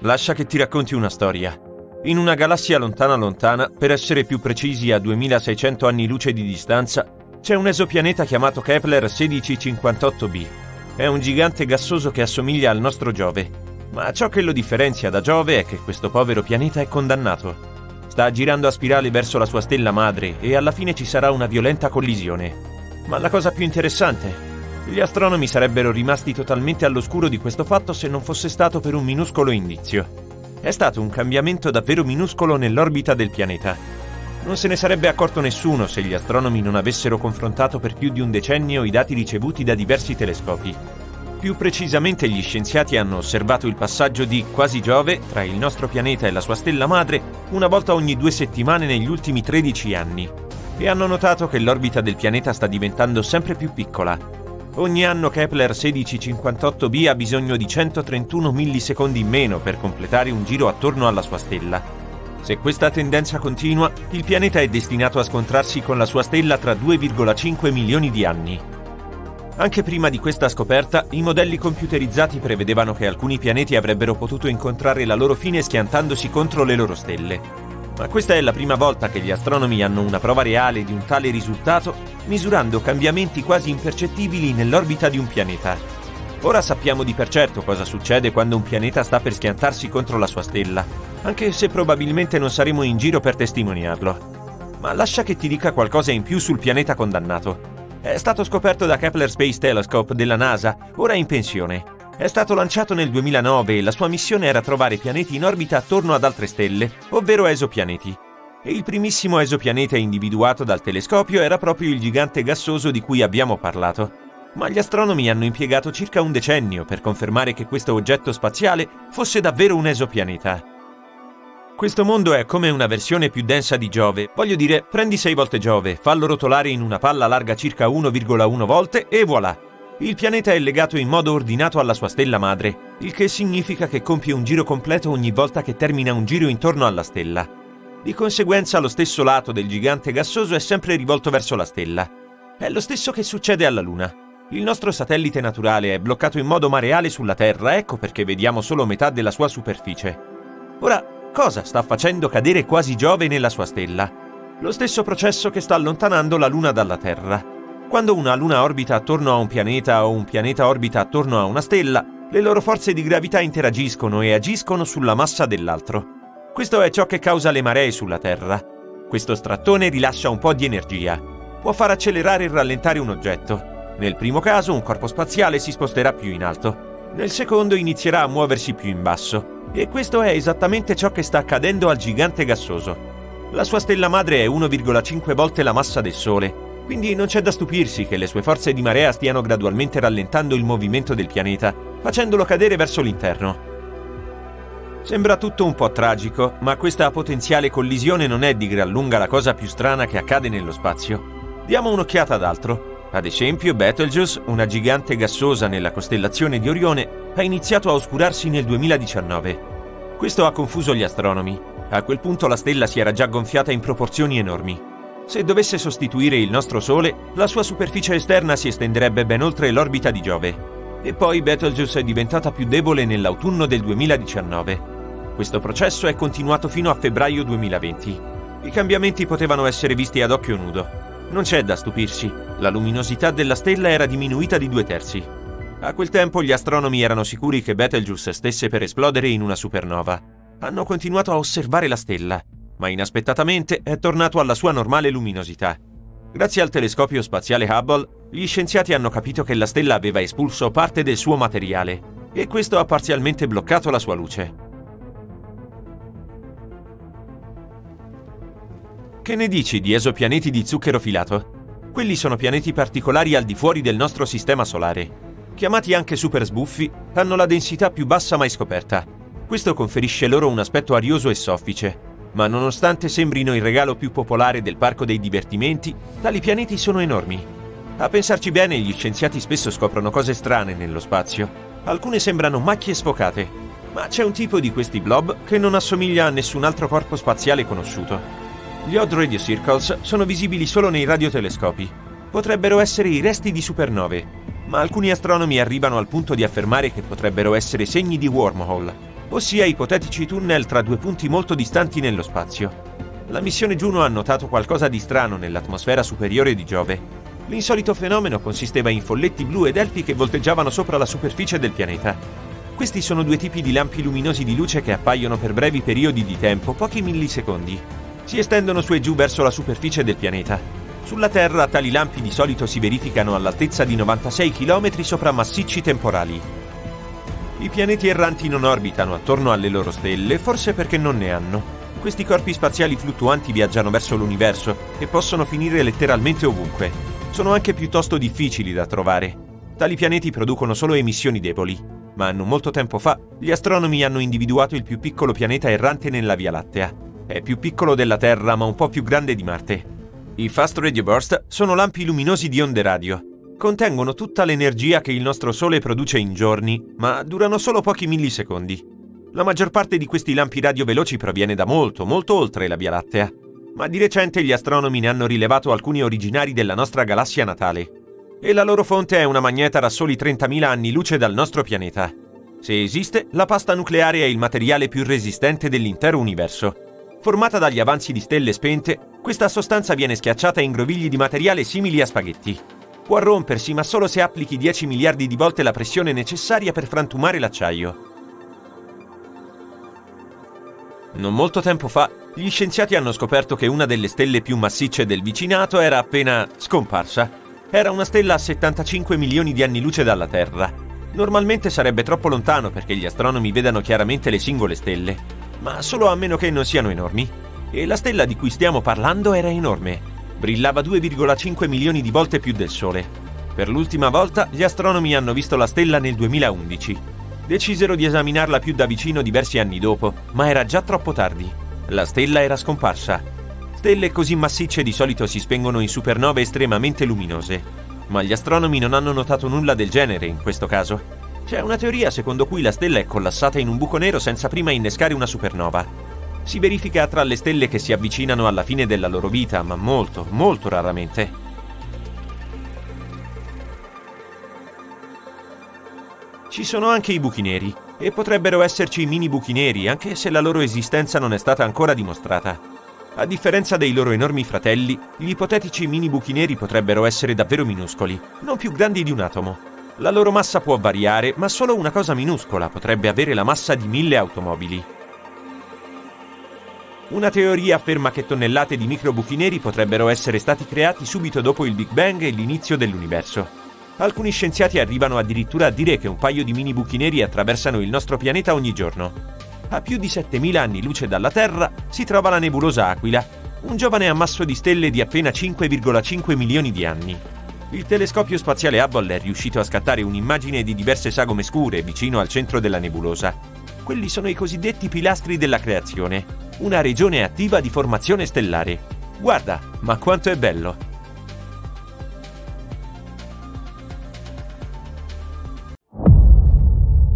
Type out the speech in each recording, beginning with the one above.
lascia che ti racconti una storia. In una galassia lontana lontana, per essere più precisi a 2600 anni luce di distanza, c'è un esopianeta chiamato Kepler 1658b. È un gigante gassoso che assomiglia al nostro Giove, ma ciò che lo differenzia da Giove è che questo povero pianeta è condannato. Sta girando a spirale verso la sua stella madre e alla fine ci sarà una violenta collisione. Ma la cosa più interessante, gli astronomi sarebbero rimasti totalmente all'oscuro di questo fatto se non fosse stato per un minuscolo indizio. È stato un cambiamento davvero minuscolo nell'orbita del pianeta. Non se ne sarebbe accorto nessuno se gli astronomi non avessero confrontato per più di un decennio i dati ricevuti da diversi telescopi. Più precisamente gli scienziati hanno osservato il passaggio di quasi Giove tra il nostro pianeta e la sua stella madre una volta ogni due settimane negli ultimi 13 anni e hanno notato che l'orbita del pianeta sta diventando sempre più piccola. Ogni anno Kepler 1658b ha bisogno di 131 millisecondi in meno per completare un giro attorno alla sua stella. Se questa tendenza continua, il pianeta è destinato a scontrarsi con la sua stella tra 2,5 milioni di anni. Anche prima di questa scoperta, i modelli computerizzati prevedevano che alcuni pianeti avrebbero potuto incontrare la loro fine schiantandosi contro le loro stelle. Ma questa è la prima volta che gli astronomi hanno una prova reale di un tale risultato, misurando cambiamenti quasi impercettibili nell'orbita di un pianeta. Ora sappiamo di per certo cosa succede quando un pianeta sta per schiantarsi contro la sua stella, anche se probabilmente non saremo in giro per testimoniarlo. Ma lascia che ti dica qualcosa in più sul pianeta condannato. È stato scoperto da Kepler Space Telescope della NASA, ora in pensione. È stato lanciato nel 2009 e la sua missione era trovare pianeti in orbita attorno ad altre stelle, ovvero esopianeti. E il primissimo esopianeta individuato dal telescopio era proprio il gigante gassoso di cui abbiamo parlato. Ma gli astronomi hanno impiegato circa un decennio per confermare che questo oggetto spaziale fosse davvero un esopianeta. Questo mondo è come una versione più densa di Giove. Voglio dire, prendi 6 volte Giove, fallo rotolare in una palla larga circa 1,1 volte e voilà! Il pianeta è legato in modo ordinato alla sua stella madre, il che significa che compie un giro completo ogni volta che termina un giro intorno alla stella. Di conseguenza lo stesso lato del gigante gassoso è sempre rivolto verso la stella. È lo stesso che succede alla Luna. Il nostro satellite naturale è bloccato in modo mareale sulla Terra, ecco perché vediamo solo metà della sua superficie. Ora, Cosa sta facendo cadere quasi Giove nella sua stella? Lo stesso processo che sta allontanando la Luna dalla Terra. Quando una Luna orbita attorno a un pianeta o un pianeta orbita attorno a una stella, le loro forze di gravità interagiscono e agiscono sulla massa dell'altro. Questo è ciò che causa le maree sulla Terra. Questo strattone rilascia un po' di energia. Può far accelerare e rallentare un oggetto. Nel primo caso un corpo spaziale si sposterà più in alto. Nel secondo inizierà a muoversi più in basso. E questo è esattamente ciò che sta accadendo al gigante gassoso. La sua stella madre è 1,5 volte la massa del Sole, quindi non c'è da stupirsi che le sue forze di marea stiano gradualmente rallentando il movimento del pianeta, facendolo cadere verso l'interno. Sembra tutto un po' tragico, ma questa potenziale collisione non è di gran lunga la cosa più strana che accade nello spazio. Diamo un'occhiata ad altro. Ad esempio, Betelgeuse, una gigante gassosa nella costellazione di Orione, ha iniziato a oscurarsi nel 2019. Questo ha confuso gli astronomi. A quel punto la stella si era già gonfiata in proporzioni enormi. Se dovesse sostituire il nostro Sole, la sua superficie esterna si estenderebbe ben oltre l'orbita di Giove. E poi Betelgeuse è diventata più debole nell'autunno del 2019. Questo processo è continuato fino a febbraio 2020. I cambiamenti potevano essere visti ad occhio nudo. Non c'è da stupirsi, la luminosità della stella era diminuita di due terzi. A quel tempo gli astronomi erano sicuri che Betelgeuse stesse per esplodere in una supernova. Hanno continuato a osservare la stella, ma inaspettatamente è tornato alla sua normale luminosità. Grazie al telescopio spaziale Hubble, gli scienziati hanno capito che la stella aveva espulso parte del suo materiale e questo ha parzialmente bloccato la sua luce. Che ne dici di esopianeti di zucchero filato? Quelli sono pianeti particolari al di fuori del nostro sistema solare. Chiamati anche super sbuffi, hanno la densità più bassa mai scoperta. Questo conferisce loro un aspetto arioso e soffice. Ma nonostante sembrino il regalo più popolare del parco dei divertimenti, tali pianeti sono enormi. A pensarci bene, gli scienziati spesso scoprono cose strane nello spazio. Alcune sembrano macchie sfocate, ma c'è un tipo di questi blob che non assomiglia a nessun altro corpo spaziale conosciuto. Gli Odd Radio Circles sono visibili solo nei radiotelescopi. Potrebbero essere i resti di supernove, ma alcuni astronomi arrivano al punto di affermare che potrebbero essere segni di wormhole. Ossia ipotetici tunnel tra due punti molto distanti nello spazio. La missione Juno ha notato qualcosa di strano nell'atmosfera superiore di Giove. L'insolito fenomeno consisteva in folletti blu ed elfi che volteggiavano sopra la superficie del pianeta. Questi sono due tipi di lampi luminosi di luce che appaiono per brevi periodi di tempo, pochi millisecondi. Si estendono su e giù verso la superficie del pianeta. Sulla Terra tali lampi di solito si verificano all'altezza di 96 km sopra massicci temporali. I pianeti erranti non orbitano attorno alle loro stelle, forse perché non ne hanno. Questi corpi spaziali fluttuanti viaggiano verso l'universo e possono finire letteralmente ovunque. Sono anche piuttosto difficili da trovare. Tali pianeti producono solo emissioni deboli, ma non molto tempo fa gli astronomi hanno individuato il più piccolo pianeta errante nella Via Lattea. È più piccolo della Terra, ma un po' più grande di Marte. I Fast Radio Burst sono lampi luminosi di onde radio. Contengono tutta l'energia che il nostro Sole produce in giorni, ma durano solo pochi millisecondi. La maggior parte di questi lampi radio veloci proviene da molto, molto oltre la Via Lattea, ma di recente gli astronomi ne hanno rilevato alcuni originari della nostra galassia natale. E la loro fonte è una magneta a soli 30.000 anni luce dal nostro pianeta. Se esiste, la pasta nucleare è il materiale più resistente dell'intero universo. Formata dagli avanzi di stelle spente, questa sostanza viene schiacciata in grovigli di materiale simili a spaghetti. Può rompersi, ma solo se applichi 10 miliardi di volte la pressione necessaria per frantumare l'acciaio. Non molto tempo fa, gli scienziati hanno scoperto che una delle stelle più massicce del vicinato era appena scomparsa. Era una stella a 75 milioni di anni luce dalla Terra. Normalmente sarebbe troppo lontano perché gli astronomi vedano chiaramente le singole stelle, ma solo a meno che non siano enormi. E la stella di cui stiamo parlando era enorme. Brillava 2,5 milioni di volte più del Sole. Per l'ultima volta gli astronomi hanno visto la stella nel 2011 Decisero di esaminarla più da vicino diversi anni dopo, ma era già troppo tardi. La stella era scomparsa. Stelle così massicce di solito si spengono in supernove estremamente luminose, ma gli astronomi non hanno notato nulla del genere in questo caso. C'è una teoria secondo cui la stella è collassata in un buco nero senza prima innescare una supernova. Si verifica tra le stelle che si avvicinano alla fine della loro vita, ma molto, molto raramente. Ci sono anche i buchi neri, e potrebbero esserci mini buchi neri, anche se la loro esistenza non è stata ancora dimostrata. A differenza dei loro enormi fratelli, gli ipotetici mini buchi neri potrebbero essere davvero minuscoli, non più grandi di un atomo. La loro massa può variare, ma solo una cosa minuscola potrebbe avere la massa di mille automobili. Una teoria afferma che tonnellate di microbuchi neri potrebbero essere stati creati subito dopo il Big Bang e l'inizio dell'universo. Alcuni scienziati arrivano addirittura a dire che un paio di mini buchi neri attraversano il nostro pianeta ogni giorno. A più di 7000 anni luce dalla Terra si trova la nebulosa Aquila, un giovane ammasso di stelle di appena 5,5 milioni di anni. Il telescopio spaziale Hubble è riuscito a scattare un'immagine di diverse sagome scure vicino al centro della nebulosa. Quelli sono i cosiddetti pilastri della creazione, una regione attiva di formazione stellare. Guarda, ma quanto è bello!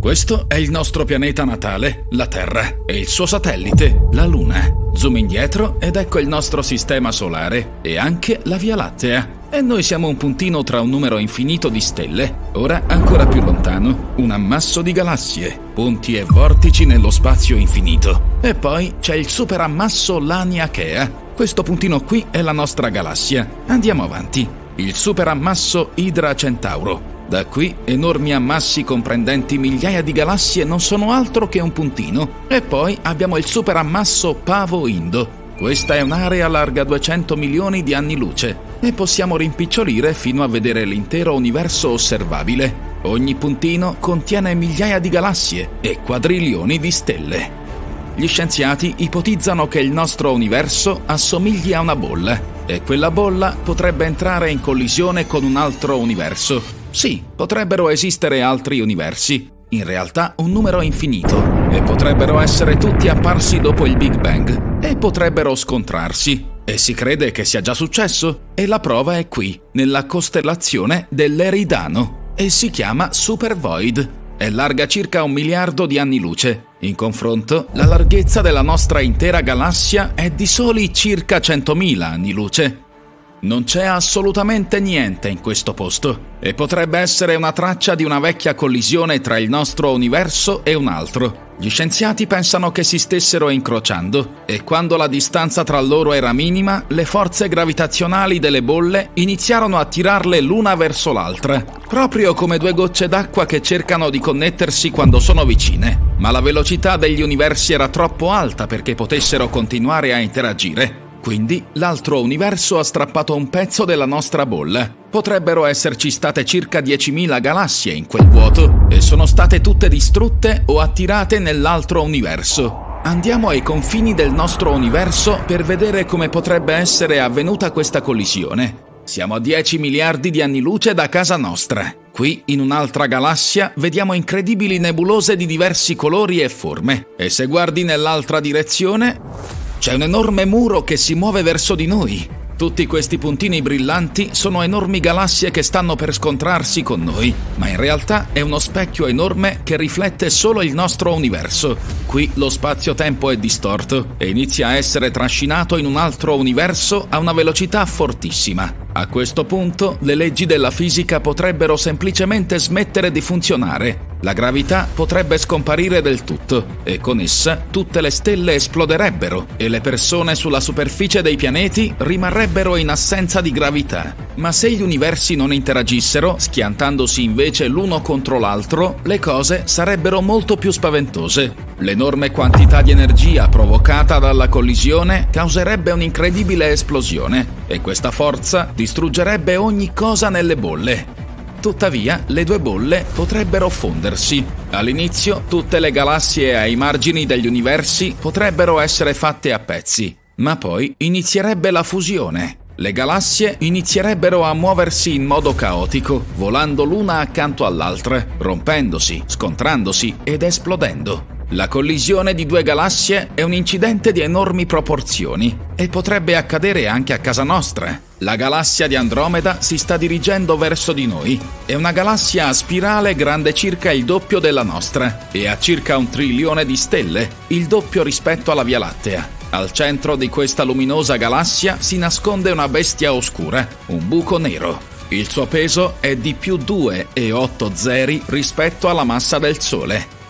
Questo è il nostro pianeta natale, la Terra, e il suo satellite, la Luna. Zoom indietro ed ecco il nostro sistema solare e anche la Via Lattea. E noi siamo un puntino tra un numero infinito di stelle, ora ancora più lontano, un ammasso di galassie, punti e vortici nello spazio infinito. E poi c'è il superammasso Laniakea. Questo puntino qui è la nostra galassia. Andiamo avanti. Il superammasso Hydra Centauro, da qui enormi ammassi comprendenti migliaia di galassie non sono altro che un puntino. E poi abbiamo il superammasso Pavo Indo. Questa è un'area larga 200 milioni di anni luce e possiamo rimpicciolire fino a vedere l'intero universo osservabile. Ogni puntino contiene migliaia di galassie e quadrilioni di stelle. Gli scienziati ipotizzano che il nostro universo assomigli a una bolla e quella bolla potrebbe entrare in collisione con un altro universo sì, potrebbero esistere altri universi, in realtà un numero infinito, e potrebbero essere tutti apparsi dopo il Big Bang, e potrebbero scontrarsi. E si crede che sia già successo, e la prova è qui, nella costellazione dell'Eridano, e si chiama Supervoid. È larga circa un miliardo di anni luce. In confronto, la larghezza della nostra intera galassia è di soli circa 100.000 anni luce. Non c'è assolutamente niente in questo posto e potrebbe essere una traccia di una vecchia collisione tra il nostro universo e un altro. Gli scienziati pensano che si stessero incrociando e quando la distanza tra loro era minima, le forze gravitazionali delle bolle iniziarono a tirarle l'una verso l'altra, proprio come due gocce d'acqua che cercano di connettersi quando sono vicine. Ma la velocità degli universi era troppo alta perché potessero continuare a interagire quindi l'altro universo ha strappato un pezzo della nostra bolla. Potrebbero esserci state circa 10.000 galassie in quel vuoto e sono state tutte distrutte o attirate nell'altro universo. Andiamo ai confini del nostro universo per vedere come potrebbe essere avvenuta questa collisione. Siamo a 10 miliardi di anni luce da casa nostra. Qui, in un'altra galassia, vediamo incredibili nebulose di diversi colori e forme. E se guardi nell'altra direzione, c'è un enorme muro che si muove verso di noi. Tutti questi puntini brillanti sono enormi galassie che stanno per scontrarsi con noi, ma in realtà è uno specchio enorme che riflette solo il nostro universo. Qui lo spazio-tempo è distorto e inizia a essere trascinato in un altro universo a una velocità fortissima. A questo punto le leggi della fisica potrebbero semplicemente smettere di funzionare. La gravità potrebbe scomparire del tutto e con essa tutte le stelle esploderebbero e le persone sulla superficie dei pianeti rimarrebbero in assenza di gravità. Ma se gli universi non interagissero, schiantandosi invece l'uno contro l'altro, le cose sarebbero molto più spaventose. L'enorme quantità di energia provocata dalla collisione causerebbe un'incredibile esplosione e questa forza distruggerebbe ogni cosa nelle bolle. Tuttavia, le due bolle potrebbero fondersi. All'inizio, tutte le galassie ai margini degli universi potrebbero essere fatte a pezzi, ma poi inizierebbe la fusione. Le galassie inizierebbero a muoversi in modo caotico, volando l'una accanto all'altra, rompendosi, scontrandosi ed esplodendo. La collisione di due galassie è un incidente di enormi proporzioni e potrebbe accadere anche a casa nostra. La galassia di Andromeda si sta dirigendo verso di noi. È una galassia a spirale grande circa il doppio della nostra e ha circa un trilione di stelle, il doppio rispetto alla Via Lattea. Al centro di questa luminosa galassia si nasconde una bestia oscura, un buco nero. Il suo peso è di più 2,8 zeri rispetto alla massa del Sole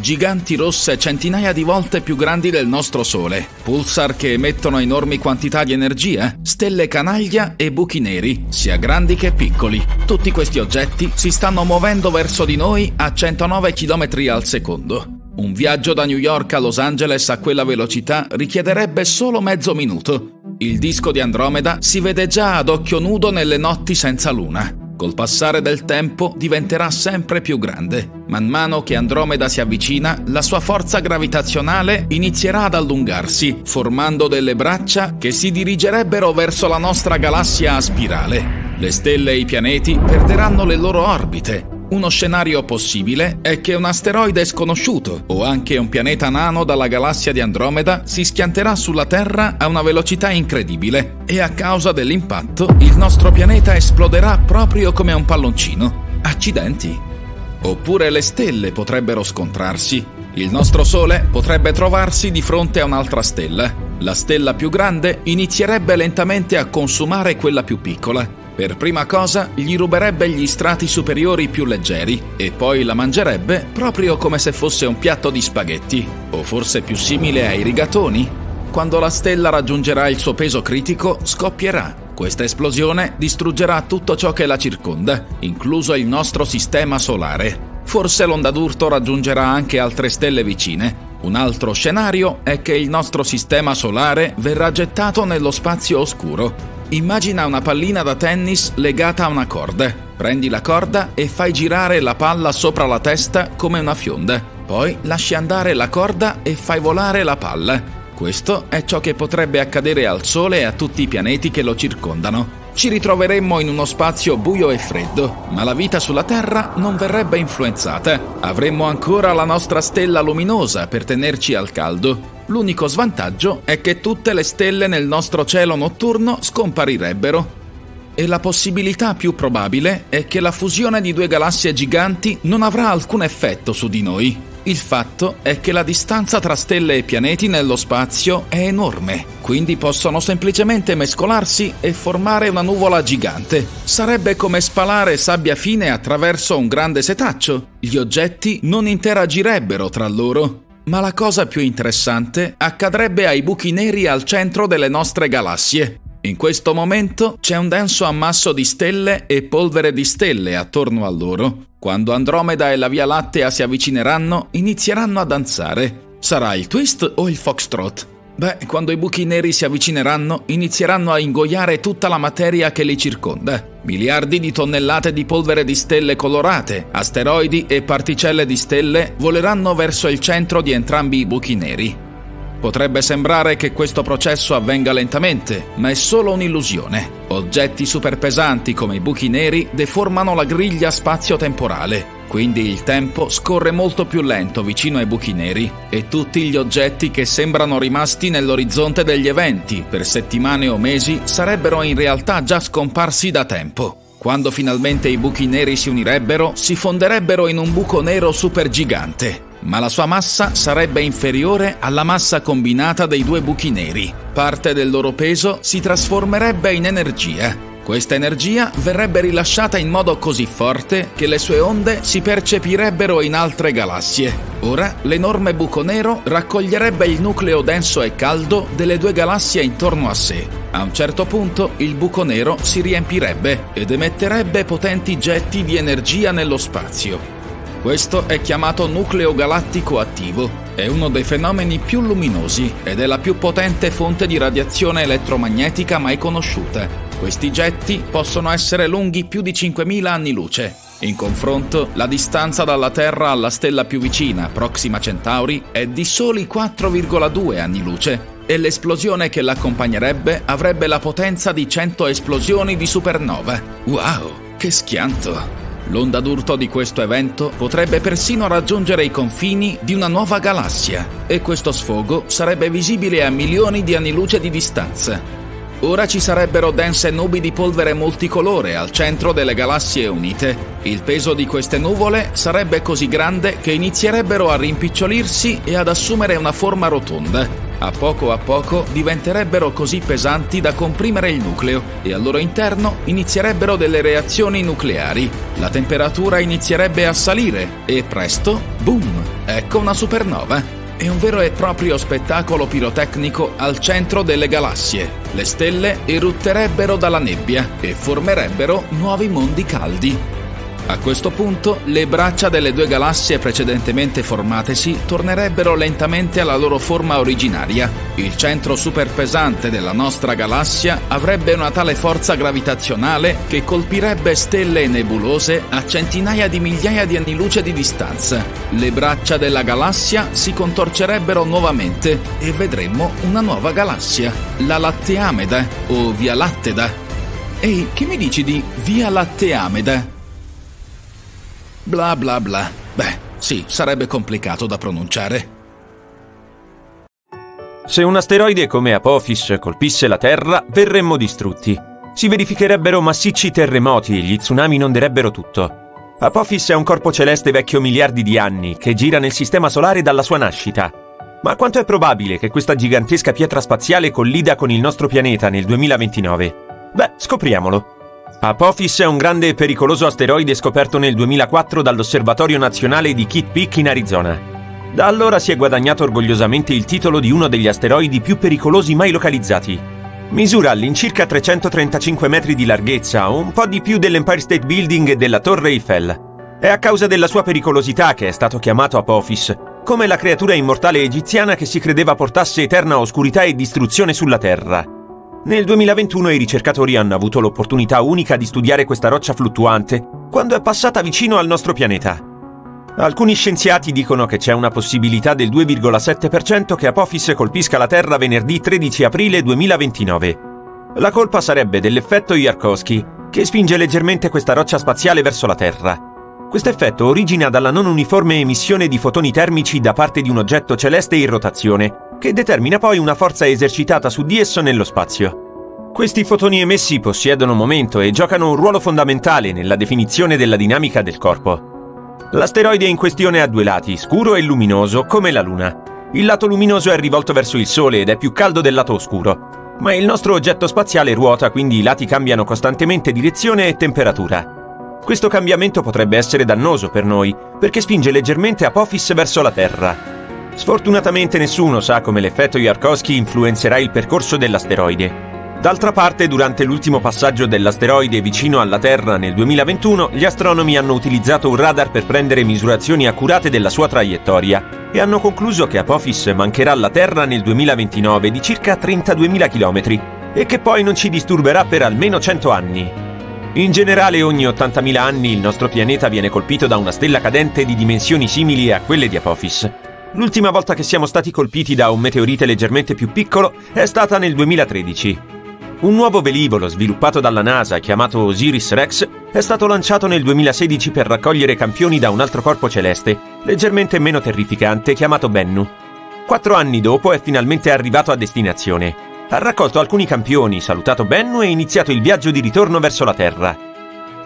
giganti rosse centinaia di volte più grandi del nostro Sole, pulsar che emettono enormi quantità di energia, stelle canaglia e buchi neri, sia grandi che piccoli. Tutti questi oggetti si stanno muovendo verso di noi a 109 km al secondo. Un viaggio da New York a Los Angeles a quella velocità richiederebbe solo mezzo minuto. Il disco di Andromeda si vede già ad occhio nudo nelle notti senza luna. Col passare del tempo diventerà sempre più grande. Man mano che Andromeda si avvicina, la sua forza gravitazionale inizierà ad allungarsi, formando delle braccia che si dirigerebbero verso la nostra galassia a spirale. Le stelle e i pianeti perderanno le loro orbite uno scenario possibile è che un asteroide sconosciuto o anche un pianeta nano dalla galassia di Andromeda si schianterà sulla Terra a una velocità incredibile e a causa dell'impatto il nostro pianeta esploderà proprio come un palloncino. Accidenti! Oppure le stelle potrebbero scontrarsi. Il nostro Sole potrebbe trovarsi di fronte a un'altra stella. La stella più grande inizierebbe lentamente a consumare quella più piccola per prima cosa gli ruberebbe gli strati superiori più leggeri e poi la mangerebbe proprio come se fosse un piatto di spaghetti, o forse più simile ai rigatoni. Quando la stella raggiungerà il suo peso critico, scoppierà. Questa esplosione distruggerà tutto ciò che la circonda, incluso il nostro sistema solare. Forse l'onda d'urto raggiungerà anche altre stelle vicine. Un altro scenario è che il nostro sistema solare verrà gettato nello spazio oscuro Immagina una pallina da tennis legata a una corda. Prendi la corda e fai girare la palla sopra la testa come una fionda. Poi lasci andare la corda e fai volare la palla. Questo è ciò che potrebbe accadere al Sole e a tutti i pianeti che lo circondano. Ci ritroveremmo in uno spazio buio e freddo, ma la vita sulla Terra non verrebbe influenzata. Avremmo ancora la nostra stella luminosa per tenerci al caldo. L'unico svantaggio è che tutte le stelle nel nostro cielo notturno scomparirebbero. E la possibilità più probabile è che la fusione di due galassie giganti non avrà alcun effetto su di noi. Il fatto è che la distanza tra stelle e pianeti nello spazio è enorme, quindi possono semplicemente mescolarsi e formare una nuvola gigante. Sarebbe come spalare sabbia fine attraverso un grande setaccio. Gli oggetti non interagirebbero tra loro. Ma la cosa più interessante accadrebbe ai buchi neri al centro delle nostre galassie. In questo momento c'è un denso ammasso di stelle e polvere di stelle attorno a loro. Quando Andromeda e la Via Lattea si avvicineranno, inizieranno a danzare. Sarà il twist o il foxtrot? Beh, quando i buchi neri si avvicineranno, inizieranno a ingoiare tutta la materia che li circonda. Miliardi di tonnellate di polvere di stelle colorate, asteroidi e particelle di stelle voleranno verso il centro di entrambi i buchi neri. Potrebbe sembrare che questo processo avvenga lentamente, ma è solo un'illusione. Oggetti superpesanti come i buchi neri deformano la griglia spazio-temporale, quindi il tempo scorre molto più lento vicino ai buchi neri e tutti gli oggetti che sembrano rimasti nell'orizzonte degli eventi per settimane o mesi sarebbero in realtà già scomparsi da tempo. Quando finalmente i buchi neri si unirebbero, si fonderebbero in un buco nero supergigante ma la sua massa sarebbe inferiore alla massa combinata dei due buchi neri. Parte del loro peso si trasformerebbe in energia. Questa energia verrebbe rilasciata in modo così forte che le sue onde si percepirebbero in altre galassie. Ora l'enorme buco nero raccoglierebbe il nucleo denso e caldo delle due galassie intorno a sé. A un certo punto il buco nero si riempirebbe ed emetterebbe potenti getti di energia nello spazio. Questo è chiamato nucleo galattico attivo. È uno dei fenomeni più luminosi ed è la più potente fonte di radiazione elettromagnetica mai conosciuta. Questi getti possono essere lunghi più di 5.000 anni luce. In confronto, la distanza dalla Terra alla stella più vicina, Proxima Centauri, è di soli 4,2 anni luce e l'esplosione che l'accompagnerebbe avrebbe la potenza di 100 esplosioni di supernova. Wow, che schianto! L'onda d'urto di questo evento potrebbe persino raggiungere i confini di una nuova galassia e questo sfogo sarebbe visibile a milioni di anni luce di distanza. Ora ci sarebbero dense nubi di polvere multicolore al centro delle galassie unite. Il peso di queste nuvole sarebbe così grande che inizierebbero a rimpicciolirsi e ad assumere una forma rotonda. A poco a poco diventerebbero così pesanti da comprimere il nucleo e al loro interno inizierebbero delle reazioni nucleari. La temperatura inizierebbe a salire e presto, boom, ecco una supernova. È un vero e proprio spettacolo pirotecnico al centro delle galassie. Le stelle erutterebbero dalla nebbia e formerebbero nuovi mondi caldi. A questo punto le braccia delle due galassie precedentemente formatesi tornerebbero lentamente alla loro forma originaria. Il centro superpesante della nostra galassia avrebbe una tale forza gravitazionale che colpirebbe stelle e nebulose a centinaia di migliaia di anni luce di distanza. Le braccia della galassia si contorcerebbero nuovamente e vedremmo una nuova galassia, la Latteameda o Via Latteda. Ehi, che mi dici di Via Latteameda? Bla bla bla. Beh, sì, sarebbe complicato da pronunciare. Se un asteroide come Apophis colpisse la Terra, verremmo distrutti. Si verificherebbero massicci terremoti e gli tsunami inonderebbero tutto. Apophis è un corpo celeste vecchio miliardi di anni che gira nel sistema solare dalla sua nascita. Ma quanto è probabile che questa gigantesca pietra spaziale collida con il nostro pianeta nel 2029? Beh, scopriamolo. Apophis è un grande e pericoloso asteroide scoperto nel 2004 dall'Osservatorio Nazionale di Kitt Peak in Arizona. Da allora si è guadagnato orgogliosamente il titolo di uno degli asteroidi più pericolosi mai localizzati. Misura all'incirca 335 metri di larghezza, un po' di più dell'Empire State Building e della Torre Eiffel. È a causa della sua pericolosità che è stato chiamato Apophis, come la creatura immortale egiziana che si credeva portasse eterna oscurità e distruzione sulla Terra. Nel 2021 i ricercatori hanno avuto l'opportunità unica di studiare questa roccia fluttuante quando è passata vicino al nostro pianeta. Alcuni scienziati dicono che c'è una possibilità del 2,7% che Apophis colpisca la Terra venerdì 13 aprile 2029. La colpa sarebbe dell'effetto Yarkovsky, che spinge leggermente questa roccia spaziale verso la Terra. Questo effetto origina dalla non uniforme emissione di fotoni termici da parte di un oggetto celeste in rotazione, che determina poi una forza esercitata su di esso nello spazio. Questi fotoni emessi possiedono momento e giocano un ruolo fondamentale nella definizione della dinamica del corpo. L'asteroide in questione ha due lati, scuro e luminoso, come la Luna. Il lato luminoso è rivolto verso il Sole ed è più caldo del lato oscuro. Ma il nostro oggetto spaziale ruota, quindi i lati cambiano costantemente direzione e temperatura. Questo cambiamento potrebbe essere dannoso per noi, perché spinge leggermente Apophis verso la Terra. Sfortunatamente nessuno sa come l'effetto Yarkovsky influenzerà il percorso dell'asteroide. D'altra parte, durante l'ultimo passaggio dell'asteroide vicino alla Terra nel 2021, gli astronomi hanno utilizzato un radar per prendere misurazioni accurate della sua traiettoria e hanno concluso che Apophis mancherà alla Terra nel 2029 di circa 32.000 km e che poi non ci disturberà per almeno 100 anni. In generale ogni 80.000 anni il nostro pianeta viene colpito da una stella cadente di dimensioni simili a quelle di Apophis. L'ultima volta che siamo stati colpiti da un meteorite leggermente più piccolo è stata nel 2013. Un nuovo velivolo sviluppato dalla NASA chiamato Osiris-Rex è stato lanciato nel 2016 per raccogliere campioni da un altro corpo celeste, leggermente meno terrificante, chiamato Bennu. Quattro anni dopo è finalmente arrivato a destinazione. Ha raccolto alcuni campioni, salutato Bennu e iniziato il viaggio di ritorno verso la Terra.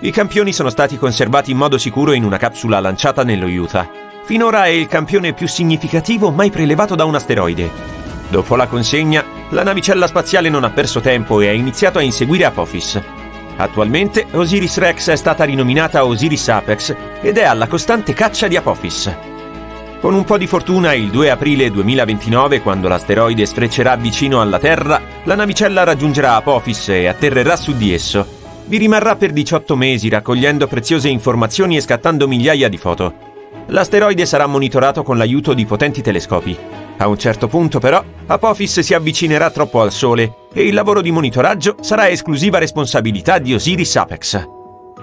I campioni sono stati conservati in modo sicuro in una capsula lanciata nello Utah. Finora è il campione più significativo mai prelevato da un asteroide. Dopo la consegna, la navicella spaziale non ha perso tempo e ha iniziato a inseguire Apophis. Attualmente Osiris Rex è stata rinominata Osiris Apex ed è alla costante caccia di Apophis. Con un po' di fortuna, il 2 aprile 2029, quando l'asteroide sfreccerà vicino alla Terra, la navicella raggiungerà Apophis e atterrerà su di esso. Vi rimarrà per 18 mesi raccogliendo preziose informazioni e scattando migliaia di foto. L'asteroide sarà monitorato con l'aiuto di potenti telescopi. A un certo punto, però, Apophis si avvicinerà troppo al Sole e il lavoro di monitoraggio sarà esclusiva responsabilità di Osiris Apex.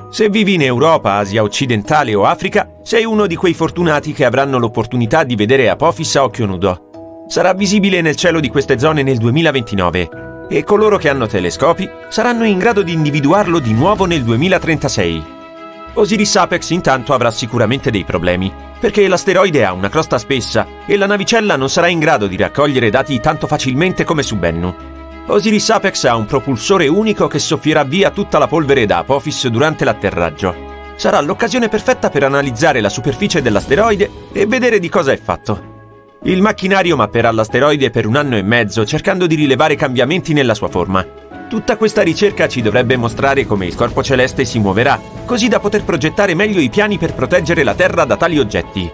Se vivi in Europa, Asia occidentale o Africa, sei uno di quei fortunati che avranno l'opportunità di vedere Apophis a occhio nudo. Sarà visibile nel cielo di queste zone nel 2029 e coloro che hanno telescopi saranno in grado di individuarlo di nuovo nel 2036. Osiris Apex intanto avrà sicuramente dei problemi, perché l'asteroide ha una crosta spessa e la navicella non sarà in grado di raccogliere dati tanto facilmente come su Bennu. Osiris Apex ha un propulsore unico che soffierà via tutta la polvere da Apophis durante l'atterraggio. Sarà l'occasione perfetta per analizzare la superficie dell'asteroide e vedere di cosa è fatto. Il macchinario mapperà l'asteroide per un anno e mezzo cercando di rilevare cambiamenti nella sua forma Tutta questa ricerca ci dovrebbe mostrare come il corpo celeste si muoverà, così da poter progettare meglio i piani per proteggere la Terra da tali oggetti.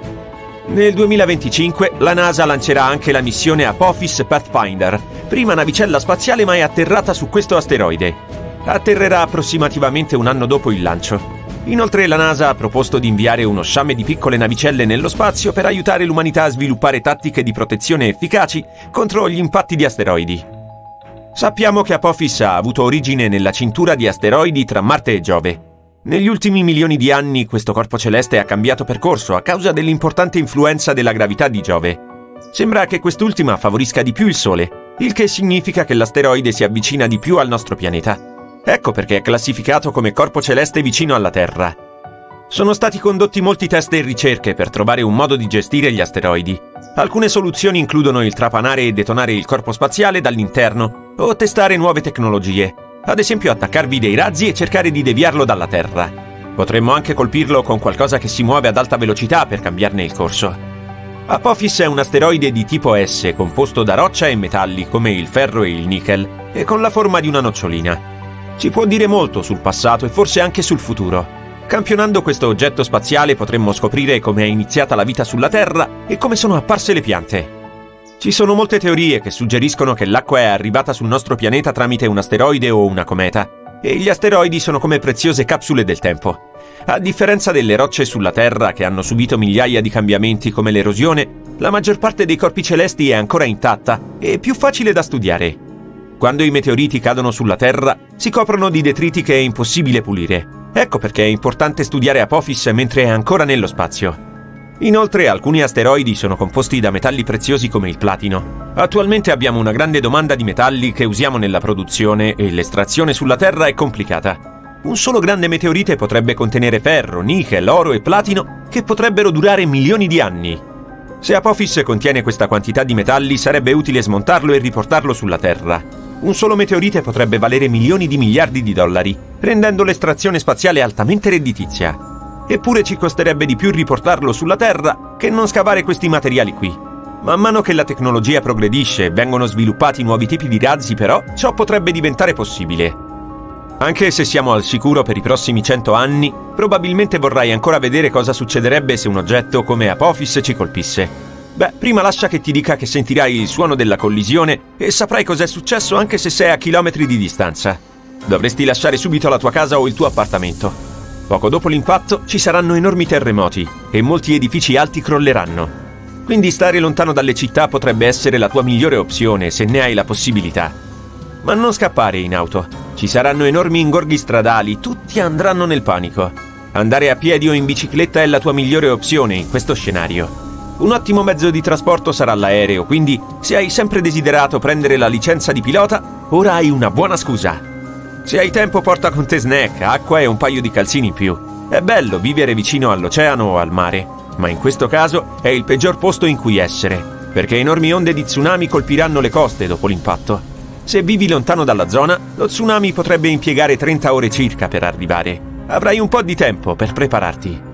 Nel 2025 la NASA lancerà anche la missione Apophis Pathfinder, prima navicella spaziale mai atterrata su questo asteroide. Atterrerà approssimativamente un anno dopo il lancio. Inoltre la NASA ha proposto di inviare uno sciame di piccole navicelle nello spazio per aiutare l'umanità a sviluppare tattiche di protezione efficaci contro gli impatti di asteroidi. Sappiamo che Apophis ha avuto origine nella cintura di asteroidi tra Marte e Giove. Negli ultimi milioni di anni questo corpo celeste ha cambiato percorso a causa dell'importante influenza della gravità di Giove. Sembra che quest'ultima favorisca di più il Sole, il che significa che l'asteroide si avvicina di più al nostro pianeta. Ecco perché è classificato come corpo celeste vicino alla Terra. Sono stati condotti molti test e ricerche per trovare un modo di gestire gli asteroidi. Alcune soluzioni includono il trapanare e detonare il corpo spaziale dall'interno o testare nuove tecnologie, ad esempio attaccarvi dei razzi e cercare di deviarlo dalla Terra. Potremmo anche colpirlo con qualcosa che si muove ad alta velocità per cambiarne il corso. Apophis è un asteroide di tipo S composto da roccia e metalli come il ferro e il nickel e con la forma di una nocciolina. Ci può dire molto sul passato e forse anche sul futuro. Campionando questo oggetto spaziale potremmo scoprire come è iniziata la vita sulla Terra e come sono apparse le piante. Ci sono molte teorie che suggeriscono che l'acqua è arrivata sul nostro pianeta tramite un asteroide o una cometa, e gli asteroidi sono come preziose capsule del tempo. A differenza delle rocce sulla Terra che hanno subito migliaia di cambiamenti come l'erosione, la maggior parte dei corpi celesti è ancora intatta e più facile da studiare. Quando i meteoriti cadono sulla Terra, si coprono di detriti che è impossibile pulire. Ecco perché è importante studiare Apophis mentre è ancora nello spazio. Inoltre alcuni asteroidi sono composti da metalli preziosi come il platino. Attualmente abbiamo una grande domanda di metalli che usiamo nella produzione e l'estrazione sulla Terra è complicata. Un solo grande meteorite potrebbe contenere ferro, nickel, oro e platino che potrebbero durare milioni di anni. Se Apophis contiene questa quantità di metalli sarebbe utile smontarlo e riportarlo sulla Terra. Un solo meteorite potrebbe valere milioni di miliardi di dollari, rendendo l'estrazione spaziale altamente redditizia. Eppure ci costerebbe di più riportarlo sulla Terra che non scavare questi materiali qui. Man mano che la tecnologia progredisce e vengono sviluppati nuovi tipi di razzi, però, ciò potrebbe diventare possibile. Anche se siamo al sicuro per i prossimi 100 anni, probabilmente vorrai ancora vedere cosa succederebbe se un oggetto come Apophis ci colpisse. Beh, prima lascia che ti dica che sentirai il suono della collisione e saprai cos'è successo anche se sei a chilometri di distanza. Dovresti lasciare subito la tua casa o il tuo appartamento. Poco dopo l'impatto ci saranno enormi terremoti e molti edifici alti crolleranno. Quindi stare lontano dalle città potrebbe essere la tua migliore opzione se ne hai la possibilità. Ma non scappare in auto. Ci saranno enormi ingorghi stradali, tutti andranno nel panico. Andare a piedi o in bicicletta è la tua migliore opzione in questo scenario. Un ottimo mezzo di trasporto sarà l'aereo, quindi se hai sempre desiderato prendere la licenza di pilota, ora hai una buona scusa. Se hai tempo porta con te snack, acqua e un paio di calzini in più. È bello vivere vicino all'oceano o al mare, ma in questo caso è il peggior posto in cui essere, perché enormi onde di tsunami colpiranno le coste dopo l'impatto. Se vivi lontano dalla zona, lo tsunami potrebbe impiegare 30 ore circa per arrivare. Avrai un po' di tempo per prepararti.